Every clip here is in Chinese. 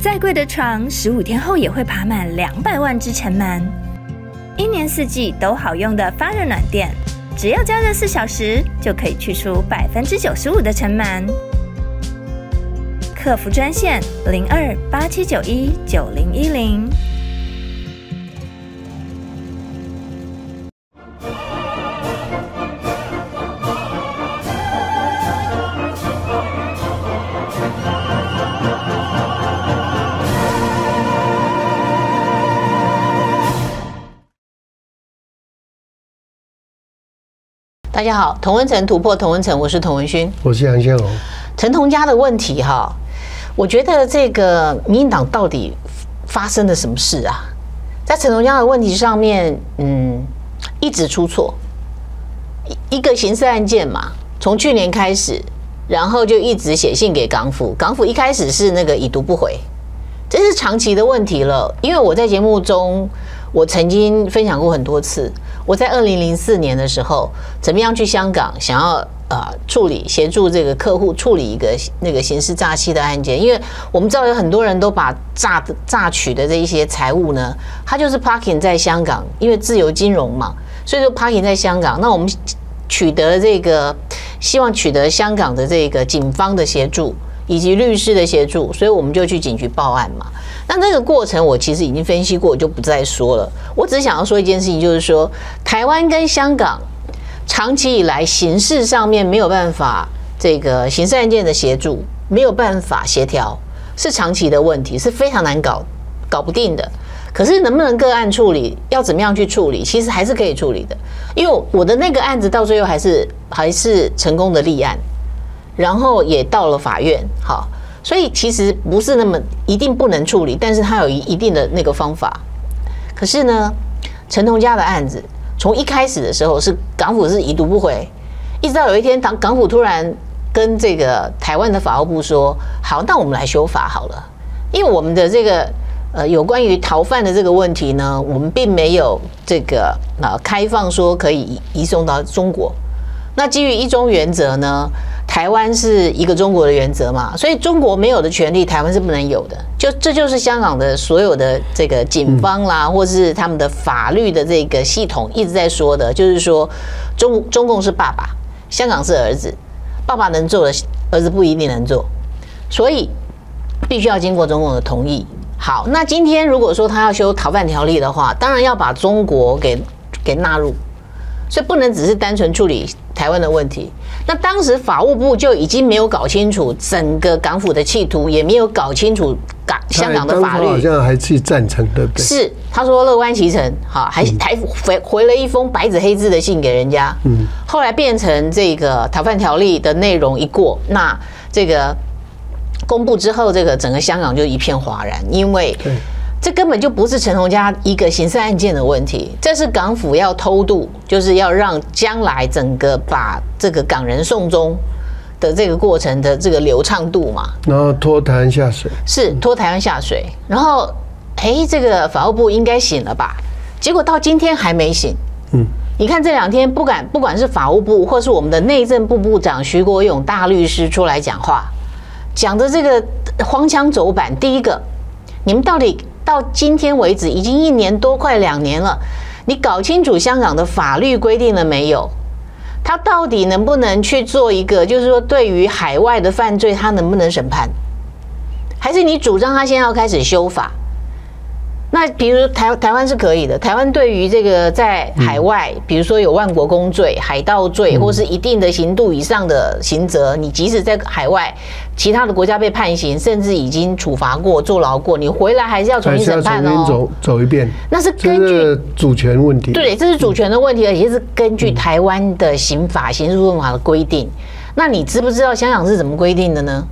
再贵的床，十五天后也会爬满两百万只尘螨。一年四季都好用的发热暖垫，只要加热四小时，就可以去除百分之九十五的尘螨。客服专线零二八七九一九零一零。大家好，童文成突破童文成，我是童文勋，我是杨先红。陈同佳的问题哈，我觉得这个民进党到底发生了什么事啊？在陈同佳的问题上面，嗯，一直出错，一一个刑事案件嘛，从去年开始，然后就一直写信给港府，港府一开始是那个已读不回，这是长期的问题了。因为我在节目中，我曾经分享过很多次。我在二零零四年的时候，怎么样去香港，想要呃处理协助这个客户处理一个那个刑事诈欺的案件，因为我们知道有很多人都把诈诈取的这一些财物呢，他就是 parking 在香港，因为自由金融嘛，所以说 parking 在香港。那我们取得这个，希望取得香港的这个警方的协助以及律师的协助，所以我们就去警局报案嘛。那那个过程我其实已经分析过，我就不再说了。我只想要说一件事情，就是说台湾跟香港长期以来刑事上面没有办法这个刑事案件的协助，没有办法协调，是长期的问题，是非常难搞，搞不定的。可是能不能个案处理，要怎么样去处理，其实还是可以处理的。因为我的那个案子到最后还是还是成功的立案，然后也到了法院，好。所以其实不是那么一定不能处理，但是它有一一定的那个方法。可是呢，陈同佳的案子从一开始的时候是港府是已读不回，一直到有一天港港府突然跟这个台湾的法务部说：“好，那我们来修法好了，因为我们的这个呃有关于逃犯的这个问题呢，我们并没有这个啊开放说可以移送到中国。那基于一中原则呢？”台湾是一个中国的原则嘛，所以中国没有的权利，台湾是不能有的。就这就是香港的所有的这个警方啦，或是他们的法律的这个系统一直在说的，就是说中中共是爸爸，香港是儿子，爸爸能做的，儿子不一定能做，所以必须要经过中共的同意。好，那今天如果说他要修逃犯条例的话，当然要把中国给给纳入，所以不能只是单纯处理台湾的问题。那当时法务部就已经没有搞清楚整个港府的企图，也没有搞清楚港香港的法律，好像还去赞成，对不对？是，他说乐观其成，好，还还回回了一封白纸黑字的信给人家。嗯，后来变成这个逃犯条例的内容一过，那这个公布之后，这个整个香港就一片哗然，因为。这根本就不是陈同佳一个刑事案件的问题，这是港府要偷渡，就是要让将来整个把这个港人送终的这个过程的这个流畅度嘛。然后拖台湾下水，是拖台湾下水。然后，哎，这个法务部应该醒了吧？结果到今天还没醒。嗯，你看这两天不敢，不管是法务部或是我们的内政部部长徐国勇大律师出来讲话，讲的这个荒腔走板。第一个，你们到底？到今天为止，已经一年多，快两年了。你搞清楚香港的法律规定了没有？他到底能不能去做一个，就是说，对于海外的犯罪，他能不能审判？还是你主张他先要开始修法？那比如台台湾是可以的，台湾对于这个在海外，比如说有万国公罪、海盗罪，或是一定的刑度以上的刑责，你即使在海外其他的国家被判刑，甚至已经处罚过、坐牢过，你回来还是要重新审判哦。走走一遍，那是根据主权问题。对，这是主权的问题，而且是根据台湾的刑法、刑事诉讼法的规定。那你知不知道香港是怎么规定的呢？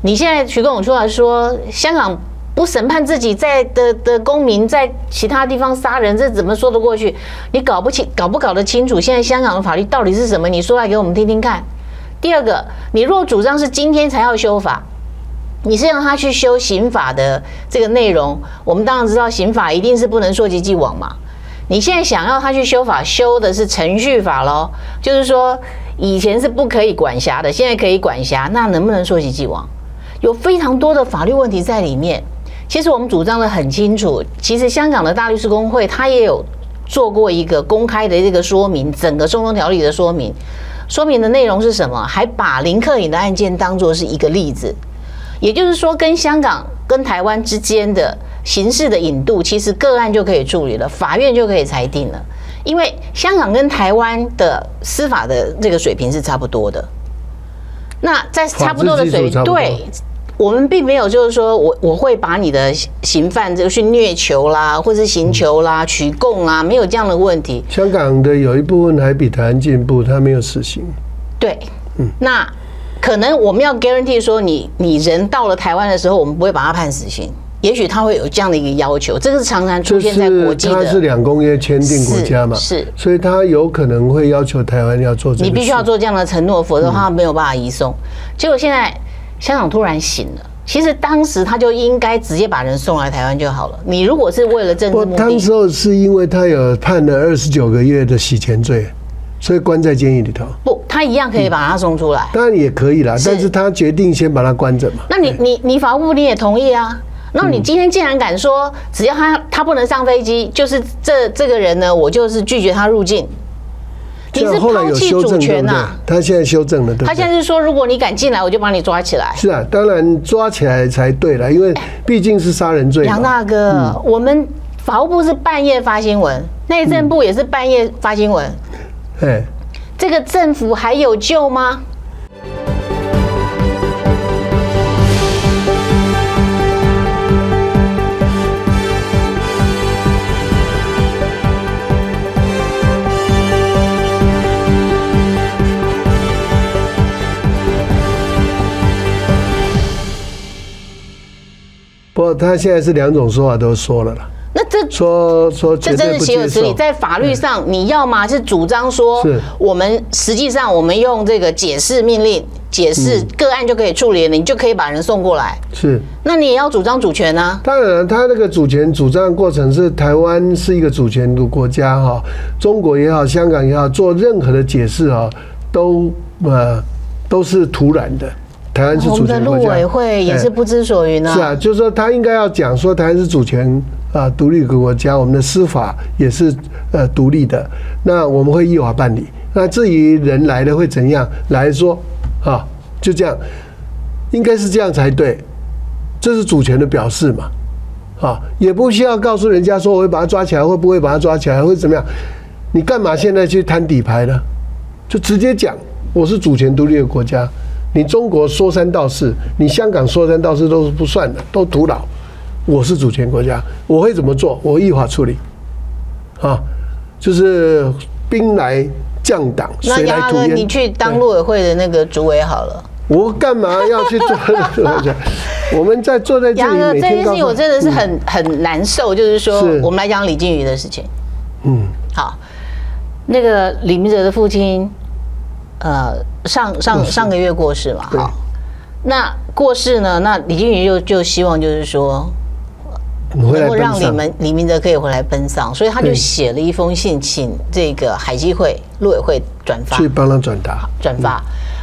你现在徐跟我出来说香港。不审判自己在的的公民在其他地方杀人，这怎么说得过去？你搞不清，搞不搞得清楚？现在香港的法律到底是什么？你说来给我们听听看。第二个，你若主张是今天才要修法，你是让他去修刑法的这个内容，我们当然知道刑法一定是不能溯及既往嘛。你现在想要他去修法，修的是程序法喽，就是说以前是不可以管辖的，现在可以管辖，那能不能溯及既往？有非常多的法律问题在里面。其实我们主张的很清楚，其实香港的大律师工会他也有做过一个公开的这个说明，整个送中条例的说明，说明的内容是什么？还把林克颖的案件当作是一个例子，也就是说，跟香港跟台湾之间的刑事的引渡，其实个案就可以处理了，法院就可以裁定了，因为香港跟台湾的司法的这个水平是差不多的。那在差不多的水平，对。我们并没有，就是说我我会把你的刑犯这个去虐囚啦，或是刑求啦、取供啦，没有这样的问题。香港的有一部分还比台湾进步，他没有死刑。对，嗯，那可能我们要 guarantee 说，你你人到了台湾的时候，我们不会把他判死刑。也许他会有这样的一个要求，这个是常常出现在国际的。他是两公约签订国家嘛，是，所以他有可能会要求台湾要做。你必须要做这样的承诺，否则的话没有办法移送。结果现在。香港突然醒了，其实当时他就应该直接把人送来台湾就好了。你如果是为了政治目的，当时候是因为他有判了二十九个月的洗钱罪，所以关在监狱里头。不，他一样可以把他送出来。当然也可以啦，但是他决定先把他关着嘛。那你你你法务部你也同意啊？那你今天竟然敢说，只要他他不能上飞机，就是这这个人呢，我就是拒绝他入境。你是抛弃主权呐？他现在修正了，对他现在是说，如果你敢进来，我就把你抓起来。是啊，当然抓起来才对了，因为毕竟是杀人罪。杨大哥，我们法务部是半夜发新闻，内政部也是半夜发新闻。哎，这个政府还有救吗？不，他现在是两种说法都说了啦。那这说说这真是岂有此理！在法律上，你要么是主张说，我们实际上我们用这个解释命令解释个案就可以处理了，你就可以把人送过来。是，那你也要主张主权呢？当然，他那个主权主张过程是台湾是一个主权的国家哈，中国也好，香港也好，做任何的解释啊，都呃都是突然的。台湾是主权国家，陆委会也是不知所云啊。是啊，就是说他应该要讲说台湾是主权啊独立的国家，我们的司法也是呃独立的。那我们会依法办理。那至于人来了会怎样来说啊？就这样，应该是这样才对。这是主权的表示嘛？啊，也不需要告诉人家说我会把他抓起来，会不会把他抓起来，会怎么样？你干嘛现在去摊底牌呢？就直接讲，我是主权独立的国家。你中国说三道四，你香港说三道四都是不算的，都徒劳。我是主权国家，我会怎么做？我依法处理。啊，就是兵来将挡，水来土掩。你去当陆委会的那个主委好了。我干嘛要去做？我们在坐在这里，这件事情我真的是很很难受。就是说，我们来讲李靖宇的事情。嗯，好，那个李明哲的父亲。呃，上上上个月过世嘛，好，那过世呢？那李金宇就就希望就是说，能够让李们李明哲可以回来奔丧，所以他就写了一封信，请这个海基会陆委会转发，去帮他转达转发。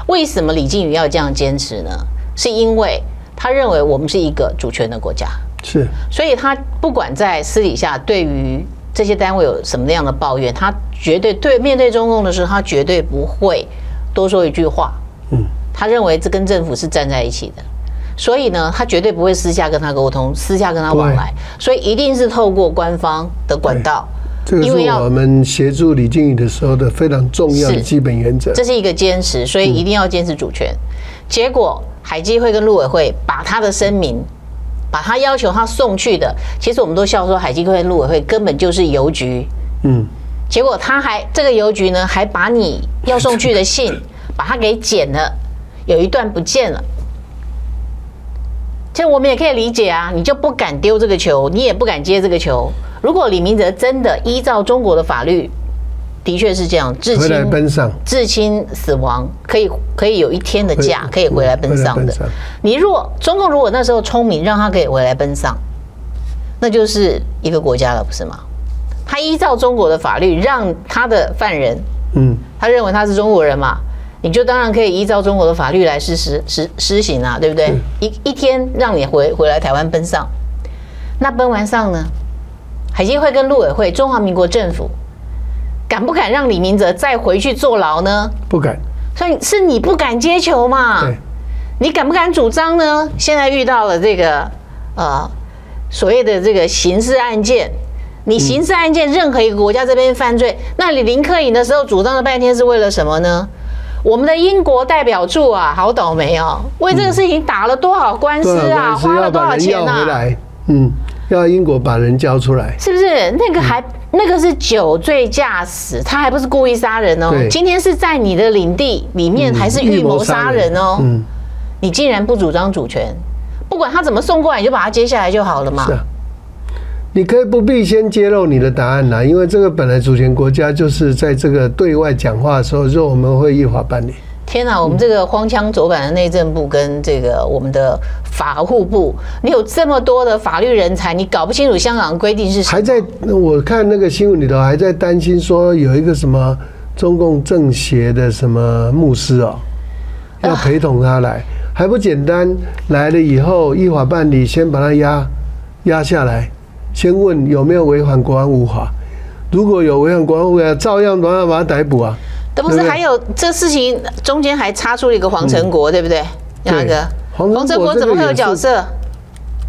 为什么李金宇要这样坚持呢？是因为他认为我们是一个主权的国家，是，所以他不管在私底下对于这些单位有什么样的抱怨，他绝对对面对中共的时候，他绝对不会。多说一句话，嗯，他认为这跟政府是站在一起的，所以呢，他绝对不会私下跟他沟通，私下跟他往来，所以一定是透过官方的管道。这个是我们协助李靖宇的时候的非常重要的基本原则。这是一个坚持，所以一定要坚持主权。结果海基会跟陆委会把他的声明，把他要求他送去的，其实我们都笑说海基会、陆委会根本就是邮局，嗯。结果他还这个邮局呢，还把你要送去的信 把它给剪了，有一段不见了。其实我们也可以理解啊，你就不敢丢这个球，你也不敢接这个球。如果李明哲真的依照中国的法律，的确是这样，至亲奔丧、至亲死亡可以可以有一天的假可以回来奔丧的。你若中共如果那时候聪明，让他可以回来奔丧，那就是一个国家了，不是吗？他依照中国的法律，让他的犯人，嗯，他认为他是中国人嘛？你就当然可以依照中国的法律来实施实施行啊，对不对？一一天让你回回来台湾奔丧，那奔完丧呢，海基会跟陆委会、中华民国政府敢不敢让李明哲再回去坐牢呢？不敢。所以是你不敢接球嘛？对，你敢不敢主张呢？现在遇到了这个呃所谓的这个刑事案件，你刑事案件任何一个国家这边犯罪，那你林克颖的时候主张了半天是为了什么呢？我们的英国代表处啊，好倒霉哦，为这个事情打了多少官司啊，对花了多少钱要把要回啊？来，嗯，要英国把人交出来。是不是？那个还、那个是酒醉驾驶，他还不是故意杀人哦。今天是在你的领地里面，还是预谋杀人哦。嗯，你竟然不主张主权，不管他怎么送过来，你就把他接下来就好了嘛是。啊。你可以不必先揭露你的答案啦，因为这个本来主权国家就是在这个对外讲话的时候，说我们会依法办理。天哪，我们这个荒腔走板的内政部跟这个我们的法务部，你有这么多的法律人才，你搞不清楚香港的规定是什么？还在我看那个新闻里头还在担心说有一个什么中共政协的什么牧师哦，要陪同他来，还不简单。来了以后依法办理，先把他压压下来，先问有没有违反国安无法，如果有违反国安无法，照样都要把他逮捕啊。这不是还有这事情中间还插出了一个黄成国，对不对？那个黄成国黄成国怎么会有角色？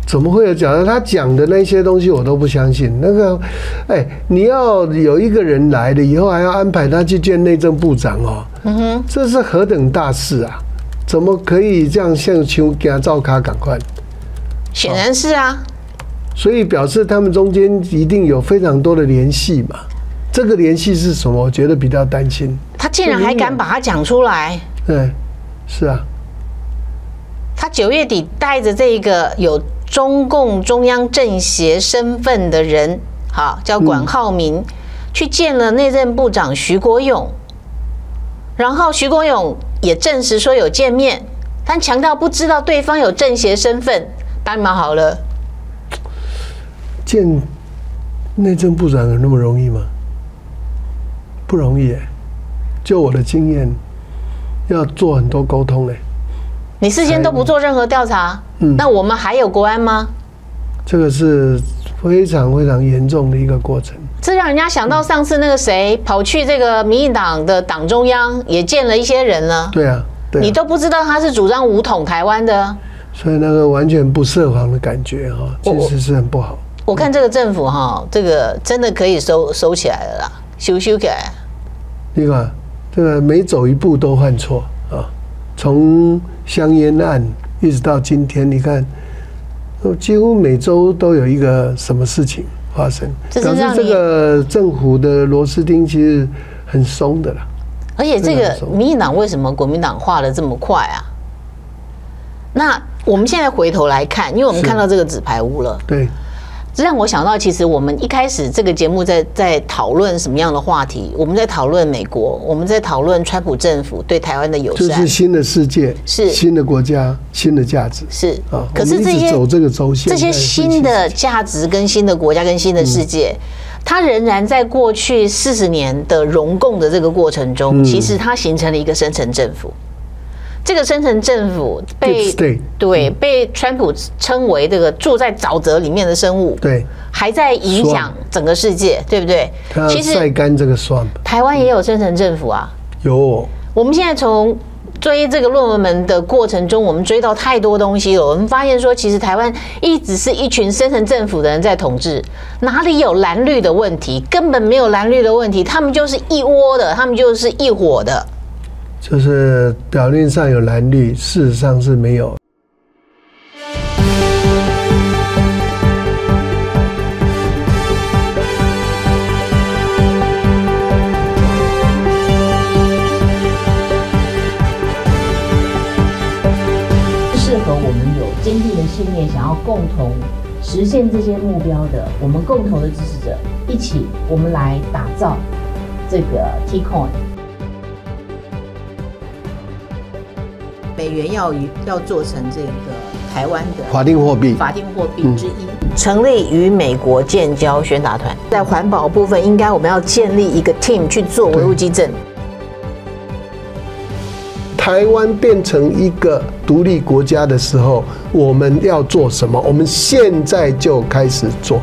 怎么会有角色他讲的那些东西我都不相信。那个，哎，你要有一个人来了以后，还要安排他去见内政部长哦，嗯哼，这是何等大事啊！怎么可以这样向求给他照卡赶快？显然是啊。所以表示他们中间一定有非常多的联系嘛。这个联系是什么？我觉得比较担心。他竟然还敢把它讲出来。对，是啊，他九月底带着这个有中共中央政协身份的人，好叫管浩明，去见了内政部长徐国勇，然后徐国勇也证实说有见面，但强调不知道对方有政协身份。当然好了，见内政部长有那么容易吗？不容易耶。就我的经验，要做很多沟通嘞。你事先都不做任何调查，嗯那我们还有国安吗？这个是非常非常严重的一个过程。这让人家想到上次那个谁跑去这个民进党的党中央也见了一些人了。对啊，对啊你都不知道他是主张武统台湾的。所以那个完全不设防的感觉哈，我其实是很不好。我看这个政府哈，这个真的可以收收起来了啦，修修起来。你看，这个每走一步都犯错啊，从香烟案一直到今天，你看，呃几乎每周都有一个什么事情发生，表示这是这个政府的螺丝钉其实很松的啦。而且这个民进党为什么国民党化的这么快啊？那我们现在回头来看，因为我们看到这个纸牌屋了，对，这让我想到，其实我们一开始这个节目在在讨论什么样的话题？我们在讨论美国，我们在讨论川普政府对台湾的友善这是，新的世界，是新的国家，新的价值是啊。可是这些走这个轴线，这些新的价值跟新的国家跟新的世界，它仍然在过去四十年的融共的这个过程中，嗯其实它形成了一个深层政府。这个深层政府被对被川普称为这个住在沼泽里面的生物，对，还在影响整个世界，对不对其晒实干这个 swamp，台湾也有深层政府啊。有我们现在从追这个论文门的过程中，我们追到太多东西了。我们发现说，其实台湾一直是一群深层政府的人在统治，哪里有蓝绿的问题？根本没有蓝绿的问题，他们就是一窝的，他们就是一伙的。就是表面上有蓝绿，事实上是没有。适合我们有坚定的信念，想要共同实现这些目标的，我们共同的支持者一起，我们来打造这个 T Coin。美元要与要做成这个台湾的法定货币，法定货币之一，成立与美国建交宣达团。在环保部分，应该我们要建立一个 team 去做维护基证。台湾变成一个独立国家的时候，我们要做什么？我们现在就开始做。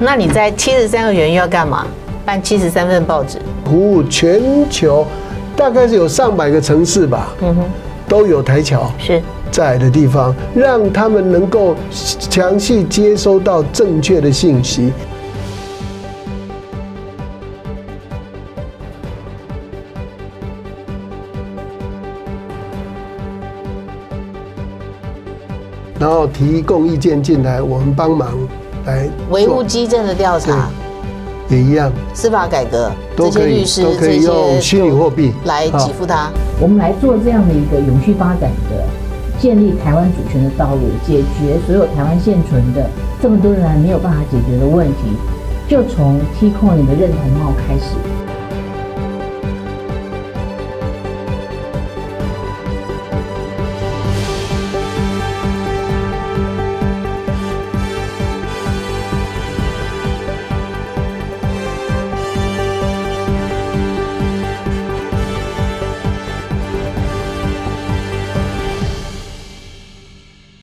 那你在七十三个园区要干嘛？办七十三份报纸，服务全球，大概是有上百个城市吧，嗯哼，都有台桥是。在的地方，让他们能够详细接收到正确的信息。然后提供意见进来，我们帮忙来维护基证的调查、也一样，司法改革，这都可以些律师都可以这些用虚拟货币来啊给付他。我们来做这样的一个永续发展的建立台湾主权的道路，解决所有台湾现存的这么多年来没有办法解决的问题，就从 T Coin 的认同帽开始。